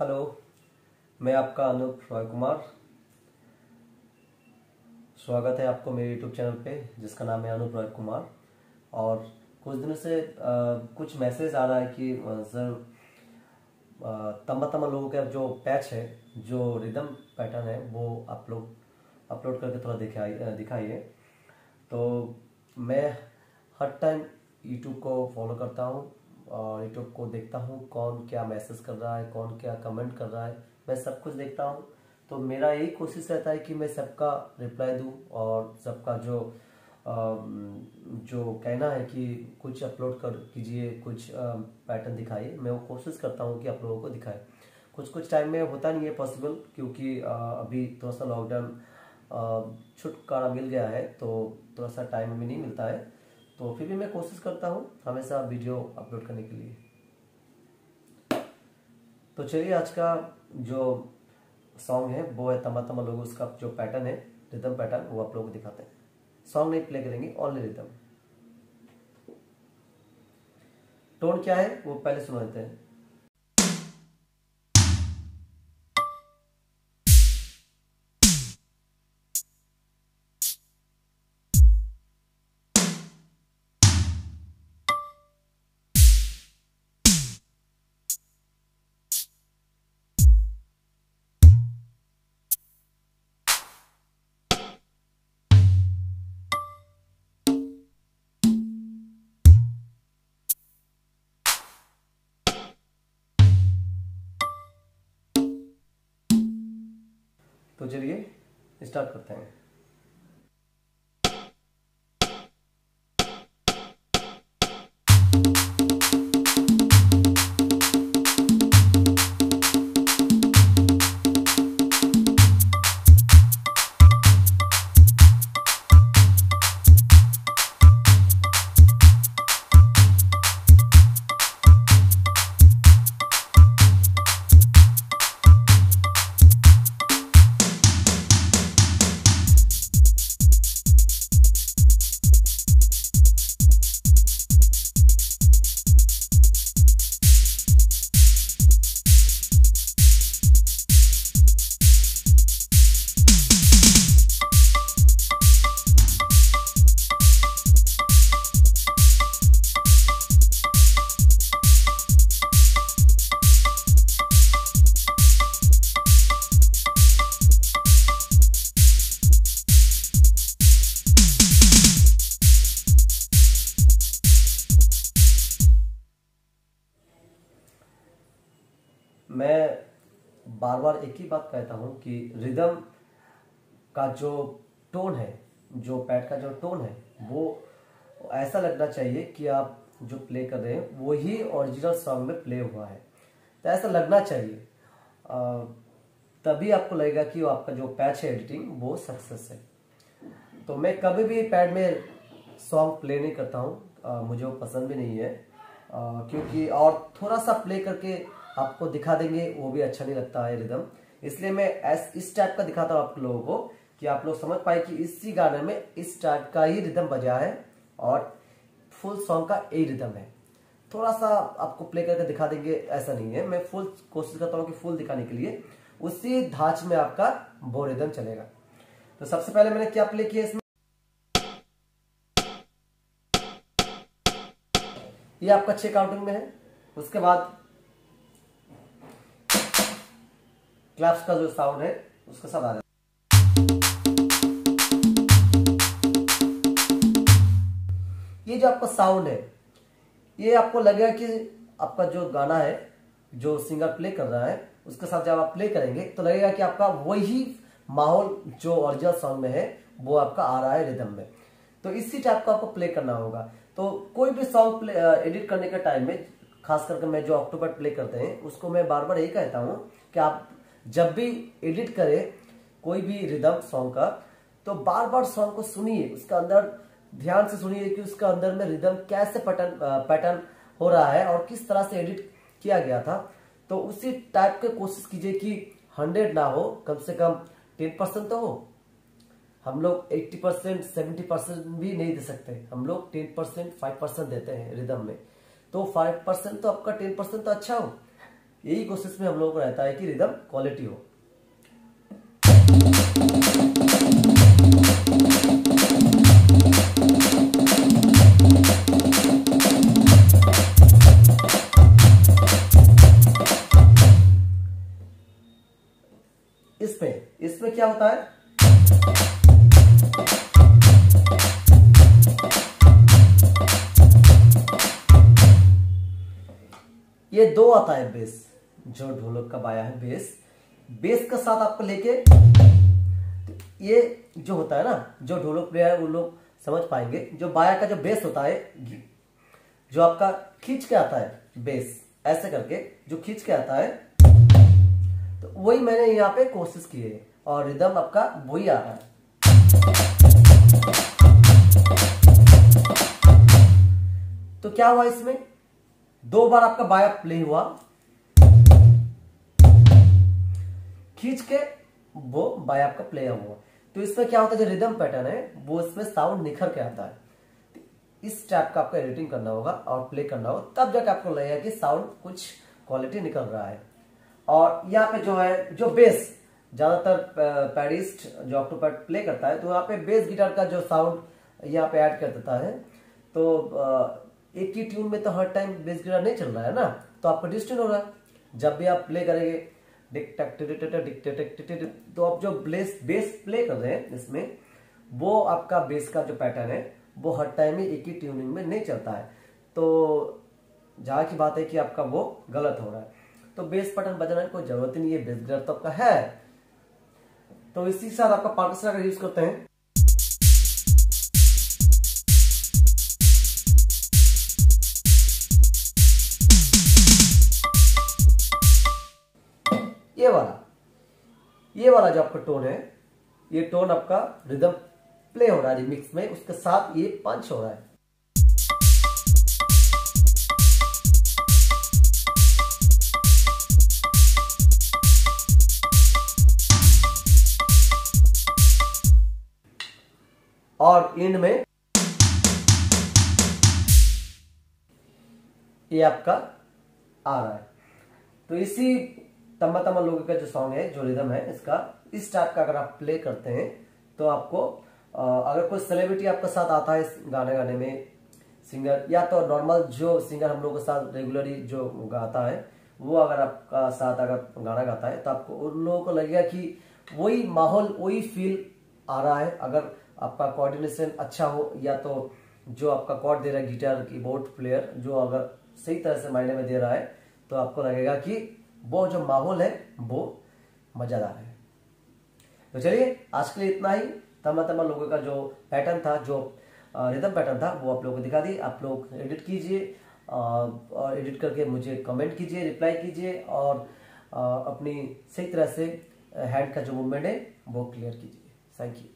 Hello मैं आपका अनूप रॉय कुमार। स्वागत है आपको मेरे यूट्यूब चैनल पे जिसका नाम है अनूप रॉय कुमार। और कुछ दिनों से आ, कुछ मैसेज आ रहा है कि सर तम्बा तम्बा लोगों का जो पैच है जो रिदम पैटर्न है वो आप लोग अपलोड करके थोड़ा दिखाइए दिखाइए। तो मैं हर टाइम यूट्यूब को फॉलो करता हूँ। यूट्यूब को देखता हूँ, कौन क्या मैसेज कर रहा है, कौन क्या कमेंट कर रहा है, मैं सब कुछ देखता हूँ। तो मेरा यही कोशिश रहता है कि मैं सबका रिप्लाई दूँ और सबका जो जो कहना है कि कुछ अपलोड कर कीजिए, कुछ पैटर्न दिखाइए, मैं वो कोशिश करता हूँ कि आप लोगों को दिखाए। कुछ कुछ टाइम में होता नहीं है पॉसिबल क्योंकि अभी थोड़ा सा लॉकडाउन छुटकारा मिल गया है तो थोड़ा सा टाइम भी नहीं मिलता है। तो फिर भी मैं कोशिश करता हूँ हमेशा वीडियो अपलोड करने के लिए। तो चलिए आज का जो सॉन्ग है, वो है तमा तमा लोगों, उसका जो पैटर्न है रिदम पैटर्न वो आप लोगों को दिखाते हैं। सॉन्ग नहीं प्ले करेंगे ऑनली रिदम टोन क्या है, वो पहले सुना देते हैं। तो चलिए स्टार्ट करते हैं। मैं बार बार एक ही बात कहता हूँ कि रिदम का जो टोन है जो पैड का जो टोन है वो ऐसा लगना चाहिए कि आप जो प्ले कर रहे हैं वही ओरिजिनल सॉन्ग में प्ले हुआ है। तो ऐसा लगना चाहिए। तभी आपको लगेगा कि वो आपका जो पैच है एडिटिंग वो सक्सेस है। तो मैं कभी भी पैड में सॉन्ग प्ले नहीं करता हूँ। मुझे वो पसंद भी नहीं है। आ, क्योंकि और थोड़ा सा प्ले करके आपको दिखा देंगे, वो भी अच्छा नहीं लगता है रिदम इसलिए मैं इस टाइप का दिखाता हूँ आप लोगों को, कि आप लोग समझ पाए कि इसी गाने में इस टाइप का ही रिदम बजा है और फुल सॉन्ग का यही रिदम है. थोड़ा सा आपको प्ले करके दिखा देंगे, ऐसा नहीं है. मैं फुल कोशिश करता हूँ कि फुल दिखाने के लिए उसी धाच में आपका वो रिदम चलेगा. तो सबसे पहले मैंने क्या प्ले किया इसमें? ये आपका छह काउंटिंग में है. उसके बाद क्लैप्स का जो साउंड है, उसके साथ आ जाता ये जो आपका साउंड है, ये आपको लगेगा कि आपका जो गाना है, जो सिंगर प्ले कर रहा है, उसके साथ जब आप प्ले करेंगे तो लगेगा कि आपका वही माहौल जो ओरिजिनल सॉन्ग में है, वो आपका आ रहा है रिदम में। तो इसी टाइप का आपको प्ले करना होगा। तो कोई भी सॉन्ग एडिट करने के टाइम में, खास करके मैं जो अक्टूबर प्ले करते हैं, उसको मैं बार बार यही कहता हूँ कि आप जब भी एडिट करें कोई भी रिदम सॉन्ग का तो बार बार सॉन्ग को सुनिए, उसका अंदर ध्यान से सुनिए कि उसका अंदर में रिदम कैसे पैटर्न पैटर्न हो रहा है और किस तरह से एडिट किया गया था। तो उसी टाइप के कोशिश कीजिए कि हंड्रेड ना हो, कम से कम टेन परसेंट तो हो। हम लोग एट्टी परसेंट सेवेंटी परसेंट भी नहीं दे सकते। हम लोग टेन परसेंट फाइव परसेंट देते हैं रिदम में। तो फाइव परसेंट तो आपका टेन परसेंट तो अच्छा हो। यही कोशिश में हम लोगों को रहता है कि रिदम क्वालिटी हो। इसमें इसमें क्या होता है? ये दो आता है बेस जो ढोलक का बाया है बेस बेस का साथ आपको लेके तो ये जो होता है ना, जो ढोलक प्लेयर है, वो लोग समझ पाएँगे। जो बाया का जो बेस होता है जो आपका खींच के आता है बेस ऐसे करके जो खींच के आता है तो वही मैंने यहाँ पे कोशिश की है और रिदम आपका वही आ रहा है। तो क्या हुआ इसमें? दो बार आपका बाया प्ले हुआ। खींच के वो बाय आपका प्ले हुआ। तो इसमें क्या होता है, जो रिदम पैटर्न है, वो इसमें साउंड निखर के आता है। इस टाइप का आपका एडिटिंग करना होगा और प्ले करना होगा। तब जाके आपको लगेगा कि साउंड कुछ क्वालिटी निकल रहा है। और यहाँ पे जो है, जो बेस ज़्यादातर पैडिस्ट जो ऑक्टोपैड प्ले करता है तो यहाँ पे बेस गिटार का जो साउंड यहाँ पे ऐड कर देता है। तो एक ही ट्यून में तो हर टाइम बेस गिटार नहीं चल रहा है ना? तो आपका डिस्टर्न हो रहा है। जब भी आप प्ले करेंगे तो आप जो बेस बेस प्ले कर रहे हैं इसमें, वो आपका बेस का जो पैटर्न है, वो हर टाइम ही एक ही ट्यूनिंग में नहीं चलता है। तो जहाँ की बात है कि आपका वो गलत हो रहा है। तो बेस पैटर्न बजाने की कोई ज़रूरत ही नहीं है बेस गिटार तो आपका है। तो इसी साथ आपका पार्कस्टर अगर यूज़ करते हैं। ये वाला। ये वाला जो आपका टोन है, ये टोन आपका रिदम प्ले हो रहा है रिमिक्स में, उसके साथ ये पंच हो रहा है। और एंड में ये आपका आ रहा है। तो इसी तम्मा तम्मा लोगों का जो सॉन्ग है, जो रिदम है, इसका, इस टाइप का अगर आप प्ले करते हैं तो आपको अगर कोई सेलिब्रिटी आपके साथ आता है इस गाने गाने में सिंगर या तो नॉर्मल जो सिंगर हम लोग के साथ रेगुलरली जो गाता है, वो अगर आपका साथ अगर गाना गाता है तो आपको उन लोगों को लगेगा कि वही माहौल, वही फील आ रहा है। अगर आपका कोऑर्डिनेशन अच्छा हो, या तो जो आपका कॉर्ड दे रहा है गिटार कीबोर्ड प्लेयर जो अगर सही तरह से मायने में दे रहा है तो आपको लगेगा कि वो जो माहौल है, वो मजादार है। तो चलिए, आज के लिए इतना ही। तमा तमा लोगों का जो पैटर्न था, जो रिदम पैटर्न था, वो आप लोगों को दिखा दी। आप लोग एडिट कीजिए और एडिट करके मुझे कमेंट कीजिए रिप्लाई कीजिए, और अपनी सही तरह से हैंड का जो मूवमेंट है, वो क्लियर कीजिए। Thank you